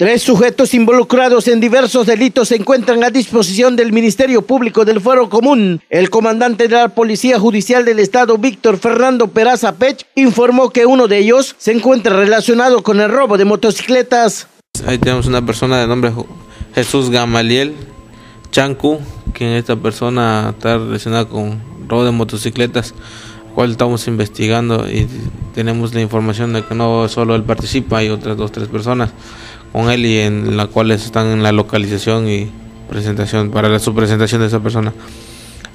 Tres sujetos involucrados en diversos delitos se encuentran a disposición del Ministerio Público del Fuero Común. El comandante de la Policía Judicial del Estado, Víctor Fernando Peraza Pech, informó que uno de ellos se encuentra relacionado con el robo de motocicletas. Ahí tenemos una persona de nombre Jesús Gamaliel Chancu, quien esta persona está relacionada con robo de motocicletas, cual estamos investigando y tenemos la información de que no solo él participa, hay otras dos, tres personas con él y en la cuales están en la localización y presentación para la, su presentación de esa persona.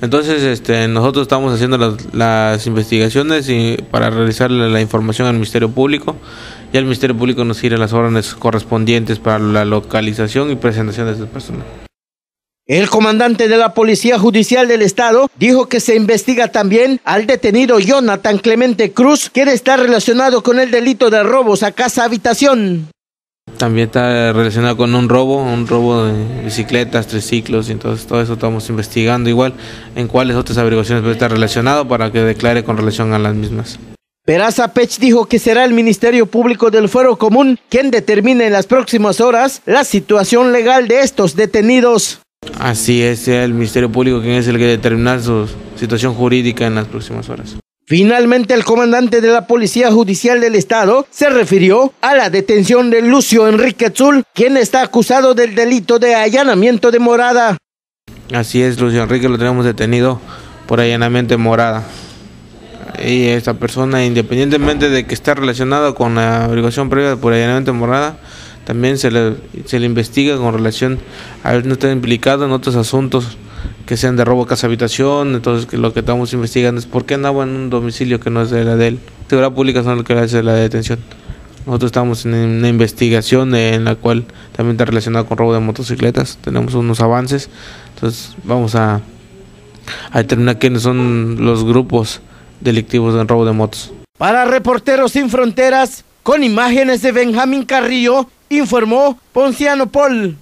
Entonces, este, nosotros estamos haciendo las, las investigaciones y para realizar la, información al Ministerio Público y el Ministerio Público nos gira las órdenes correspondientes para la localización y presentación de esa persona. El comandante de la Policía Judicial del Estado dijo que se investiga también al detenido Jonathan Clemente Cruz, quien está relacionado con el delito de robos a casa habitación. También está relacionado con un robo, un robo de bicicletas, triciclos, y entonces todo eso estamos investigando igual en cuáles otras averiguaciones puede estar relacionado para que declare con relación a las mismas. Peraza Pech dijo que será el Ministerio Público del Fuero Común quien determine en las próximas horas la situación legal de estos detenidos. Así es, el Ministerio Público quien es el que determina su situación jurídica en las próximas horas. Finalmente, el comandante de la Policía Judicial del Estado se refirió a la detención de Lucio Enrique Zul, quien está acusado del delito de allanamiento de morada. Así es, Lucio Enrique lo tenemos detenido por allanamiento de morada. Y esta persona, independientemente de que está relacionado con la averiguación previa por allanamiento de morada, también se le, se le investiga con relación a haber no estar implicado en otros asuntos que sean de robo casa habitación, entonces que lo que estamos investigando es por qué andaba en un domicilio que no es de la de él. Seguridad pública son los que hace la detención. Nosotros estamos en una investigación en la cual también está relacionada con robo de motocicletas, tenemos unos avances, entonces vamos a, a determinar quiénes son los grupos delictivos de robo de motos. Para Reporteros Sin Fronteras, con imágenes de Benjamín Carrillo, informó Ponciano Paul.